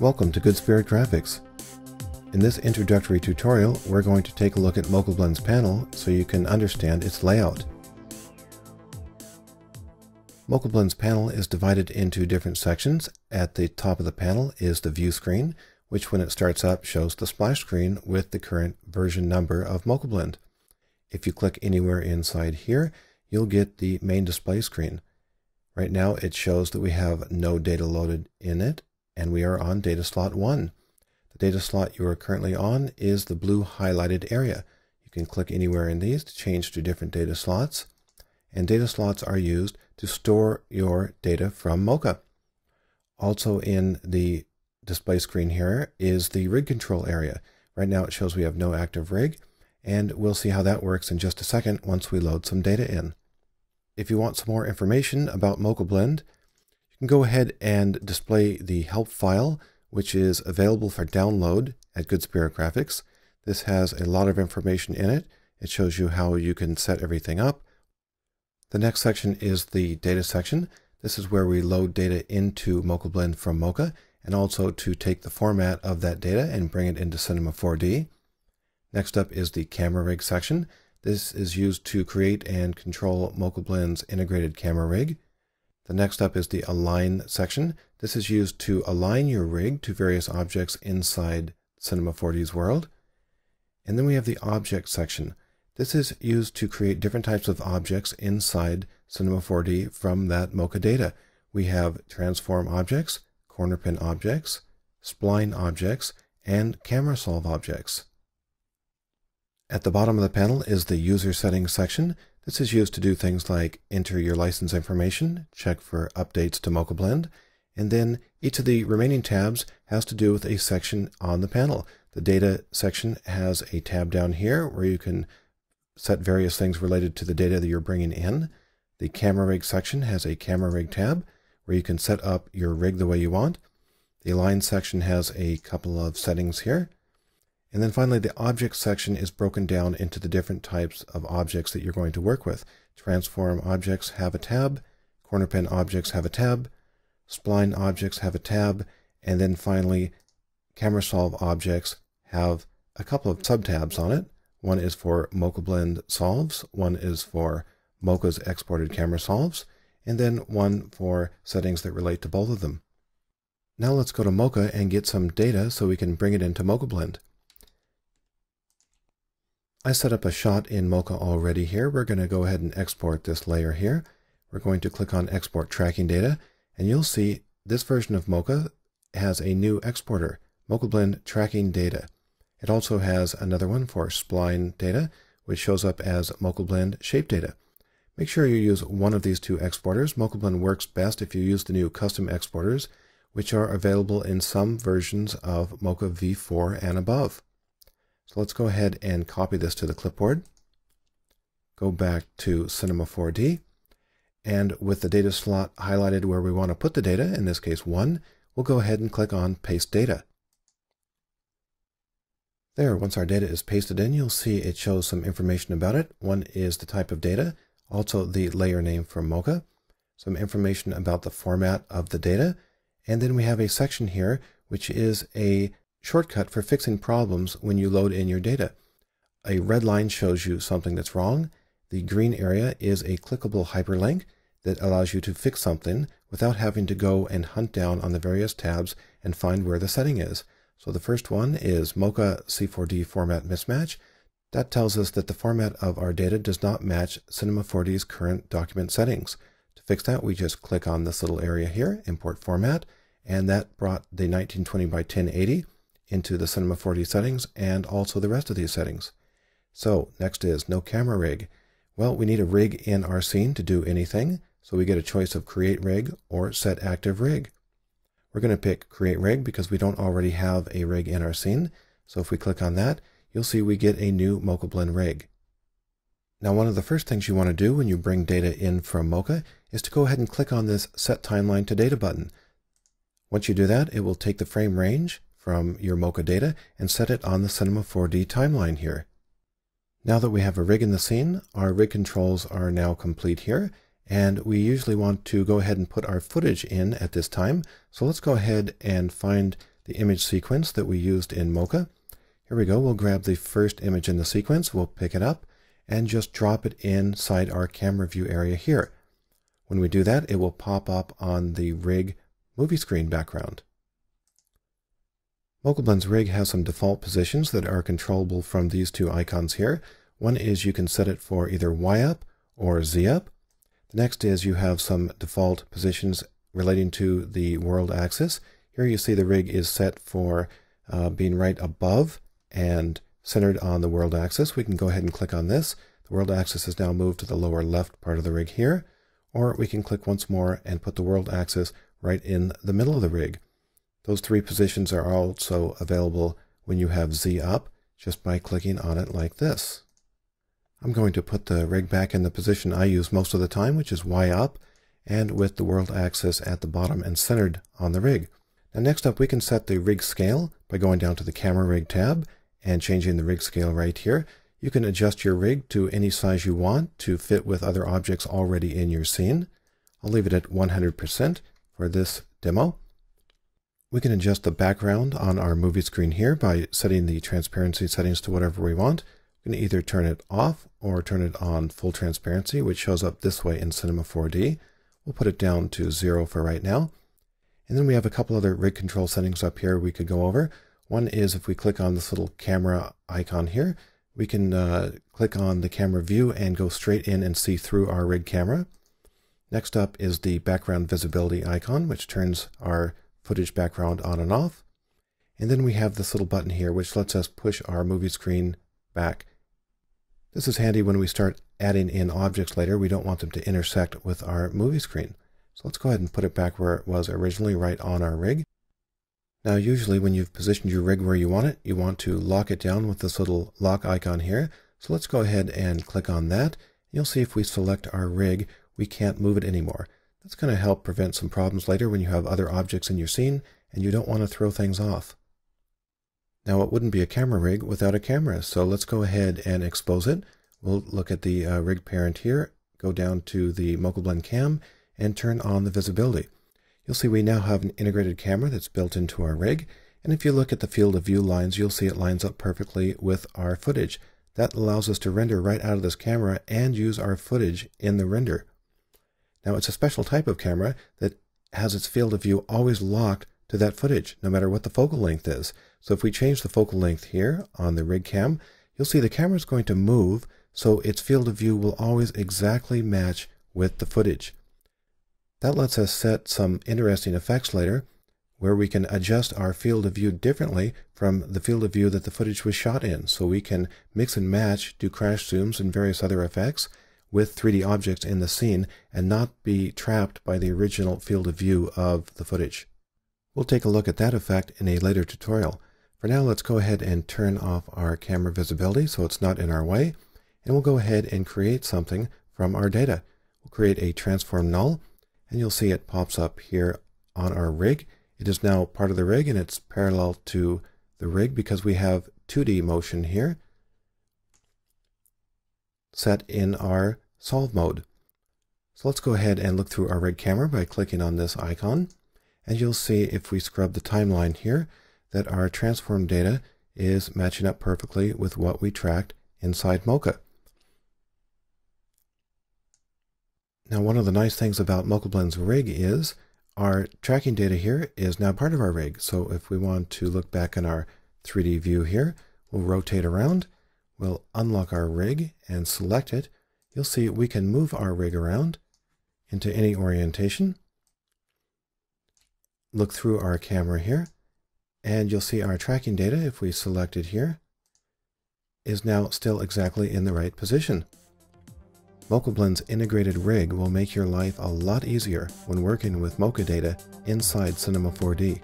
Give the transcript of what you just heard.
Welcome to Good Spirit Graphics. In this introductory tutorial, we're going to take a look at MochaBlend's panel so you can understand its layout. MochaBlend's panel is divided into different sections. At the top of the panel is the view screen, which when it starts up shows the splash screen with the current version number of MochaBlend. If you click anywhere inside here, you'll get the main display screen. Right now it shows that we have no data loaded in it and we are on data slot 1. The data slot you are currently on is the blue highlighted area. You can click anywhere in these to change to different data slots, and data slots are used to store your data from Mocha. Also in the display screen here is the rig control area. Right now it shows we have no active rig, and we'll see how that works in just a second once we load some data in. If you want some more information about Can go ahead and display the help file, which is available for download at Good Spirit Graphics. This has a lot of information in it. It shows you how you can set everything up. The next section is the data section. This is where we load data into MochaBlend from Mocha and also to take the format of that data and bring it into Cinema 4D. Next up is the camera rig section. This is used to create and control MochaBlend's integrated camera rig. The next up is the Align section. This is used to align your rig to various objects inside Cinema 4D's world. And then we have the Object section. This is used to create different types of objects inside Cinema 4D from that Mocha data. We have transform objects, corner pin objects, spline objects, and camera solve objects. At the bottom of the panel is the User Settings section. This is used to do things like enter your license information, check for updates to MochaBlend, and then each of the remaining tabs has to do with a section on the panel. The data section has a tab down here where you can set various things related to the data that you're bringing in. The camera rig section has a camera rig tab where you can set up your rig the way you want. The align section has a couple of settings here. And then finally, the object section is broken down into the different types of objects that you're going to work with. Transform objects have a tab, corner pin objects have a tab, spline objects have a tab, and then finally, camera solve objects have a couple of subtabs on it. One is for Mocha Blend solves, one is for Mocha's exported camera solves, and then one for settings that relate to both of them. Now let's go to Mocha and get some data so we can bring it into MochaBlend. I set up a shot in Mocha already here. We're going to go ahead and export this layer here. We're going to click on Export Tracking Data, and you'll see this version of Mocha has a new exporter, MochaBlend Tracking Data. It also has another one for spline data, which shows up as MochaBlend Shape Data. Make sure you use one of these two exporters. MochaBlend works best if you use the new custom exporters, which are available in some versions of Mocha V4 and above. So let's go ahead and copy this to the clipboard. Go back to Cinema 4D. And with the data slot highlighted where we want to put the data, in this case 1, we'll go ahead and click on Paste Data. There, once our data is pasted in, you'll see it shows some information about it. One is the type of data, also the layer name from Mocha, some information about the format of the data, and then we have a section here which is a shortcut for fixing problems when you load in your data. A red line shows you something that's wrong. The green area is a clickable hyperlink that allows you to fix something without having to go and hunt down on the various tabs and find where the setting is. So the first one is Mocha C4D format mismatch. That tells us that the format of our data does not match Cinema 4D's current document settings. To fix that, we just click on this little area here, Import Format, and that brought the 1920 by 1080 into the Cinema 4D settings and also the rest of these settings. So next is no camera rig. Well, we need a rig in our scene to do anything, so we get a choice of create rig or set active rig. We're going to pick create rig because we don't already have a rig in our scene. So if we click on that, you'll see we get a new Mocha Blend rig. Now one of the first things you want to do when you bring data in from Mocha is to go ahead and click on this Set Timeline to Data button. Once you do that, it will take the frame range from your Mocha data and set it on the Cinema 4D timeline here. Now that we have a rig in the scene, our rig controls are now complete here, and we usually want to go ahead and put our footage in at this time. So let's go ahead and find the image sequence that we used in Mocha. Here we go, we'll grab the first image in the sequence, we'll pick it up, and just drop it inside our camera view area here. When we do that, it will pop up on the rig movie screen background. MochaBlend's rig has some default positions that are controllable from these two icons here. One is you can set it for either Y up or Z up. The next is you have some default positions relating to the world axis. Here you see the rig is set for uh, being right above and centered on the world axis. We can go ahead and click on this. The world axis is now moved to the lower left part of the rig here. Or we can click once more and put the world axis right in the middle of the rig. Those three positions are also available when you have Z up just by clicking on it like this. I'm going to put the rig back in the position I use most of the time, which is Y up, and with the world axis at the bottom and centered on the rig. Now next up we can set the rig scale by going down to the camera rig tab and changing the rig scale right here. You can adjust your rig to any size you want to fit with other objects already in your scene. I'll leave it at 100% for this demo. We can adjust the background on our movie screen here by setting the transparency settings to whatever we want. We can either turn it off or turn it on full transparency, which shows up this way in Cinema 4D. We'll put it down to zero for right now. And then we have a couple other rig control settings up here we could go over. One is if we click on this little camera icon here, we can uh, click on the camera view and go straight in and see through our rig camera. Next up is the background visibility icon, which turns our footage background on and off. And then we have this little button here, which lets us push our movie screen back. This is handy when we start adding in objects later. We don't want them to intersect with our movie screen. So let's go ahead and put it back where it was originally, right on our rig. Now usually when you've positioned your rig where you want it, you want to lock it down with this little lock icon here. So let's go ahead and click on that. You'll see if we select our rig, we can't move it anymore. That's going to help prevent some problems later when you have other objects in your scene and you don't want to throw things off. Now it wouldn't be a camera rig without a camera, so let's go ahead and expose it. We'll look at the uh, rig parent here, go down to the MochaBlend cam, and turn on the visibility. You'll see we now have an integrated camera that's built into our rig, and if you look at the field of view lines, you'll see it lines up perfectly with our footage. That allows us to render right out of this camera and use our footage in the render. Now it's a special type of camera that has its field of view always locked to that footage, no matter what the focal length is. So if we change the focal length here on the rig cam, you'll see the camera is going to move, so its field of view will always exactly match with the footage. That lets us set some interesting effects later, where we can adjust our field of view differently from the field of view that the footage was shot in. So we can mix and match, do crash zooms and various other effects with 3D objects in the scene and not be trapped by the original field of view of the footage. We'll take a look at that effect in a later tutorial. For now, let's go ahead and turn off our camera visibility so it's not in our way, and we'll go ahead and create something from our data. We'll create a transform null, and you'll see it pops up here on our rig. It is now part of the rig, and it's parallel to the rig because we have 2D motion here set in our solve mode. So let's go ahead and look through our red camera by clicking on this icon. And you'll see if we scrub the timeline here that our transform data is matching up perfectly with what we tracked inside Mocha. Now one of the nice things about MochaBlend's rig is our tracking data here is now part of our rig. So if we want to look back in our 3D view here, we'll rotate around, we'll unlock our rig and select it. You'll see we can move our rig around into any orientation look through our camera here, and you'll see our tracking data, if we select it here, is now still exactly in the right position. MochaBlend's integrated rig will make your life a lot easier when working with Mocha data inside Cinema 4D.